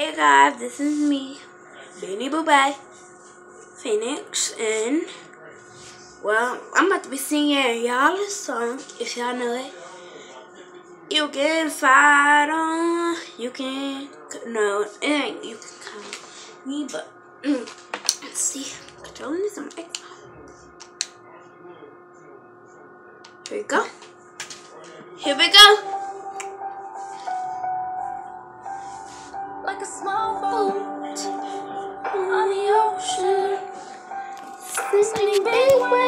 Hey guys, this is me, Benny Boobay, Phoenix, and well, I'm about to be singing y'all a song if y'all know it. You can fight on, you can no, ain't you can call me, but mm, let's see, controlling this my Here we go. Here we go. Small boat on the ocean, sending big waves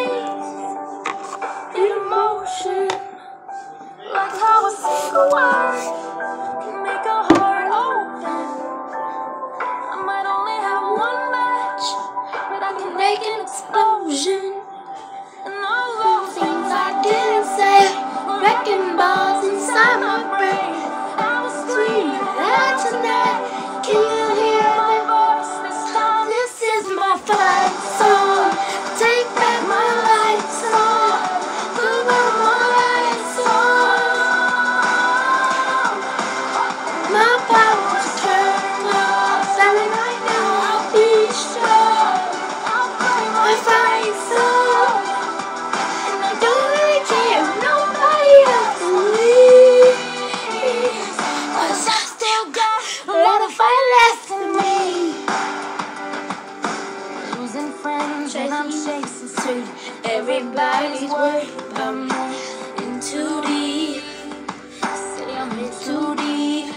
too deep. Say I'm in too deep.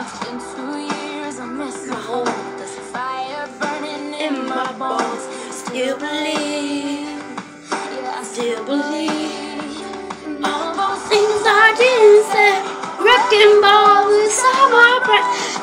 It's been two years, I miss my home. There's a fire burning in my bones. Still believe, Yeah, I still believe. all those Things I didn't say, wrecking balls inside my brain.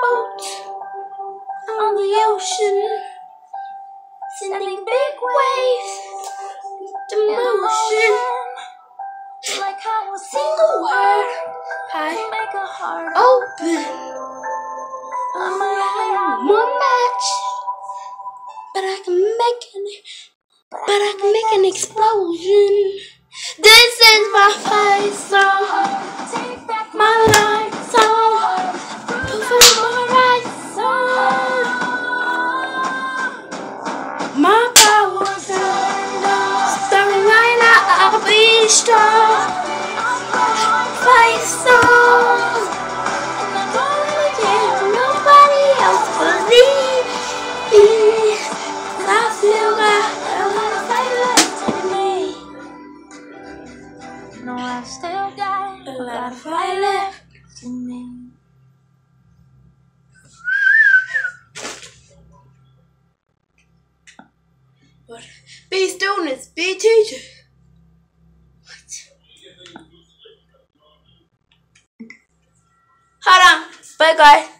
Boat on the ocean, sending big waves to motion. Like how a Single word. I make a heart open. I might have one match, but I can make an, but I can make an explosion. This is my fight song, strong. Fight song. And I really care if nobody else believes. I still got a lot of fight left in me. No, I still got A lot of fight left. in me. But be students, be teachers. bye